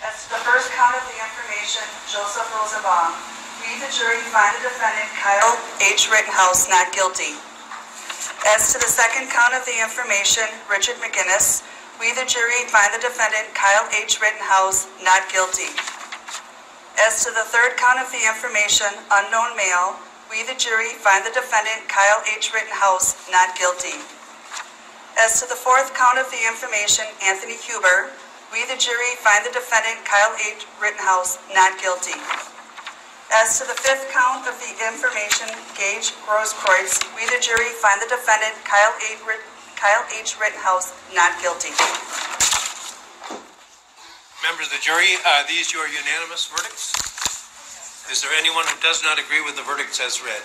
As to the first count of the information, Joseph Rosenbaum, we, the jury, find the defendant Kyle H. Rittenhouse not guilty. As to the second count of the information, Richard McGinniss, we, the jury, find the defendant Kyle H. Rittenhouse not guilty. As to the third count of the information, unknown male, we, the jury, find the defendant Kyle H. Rittenhouse not guilty. As to the fourth count of the information, Anthony Huber, we, the jury, find the defendant Kyle H. Rittenhouse not guilty. As to the fifth count of the information, Gage Grosskreutz, we, the jury, find the defendant Kyle H. Kyle H. Rittenhouse not guilty. Members of the jury, are these your unanimous verdicts? Is there anyone who does not agree with the verdicts as read?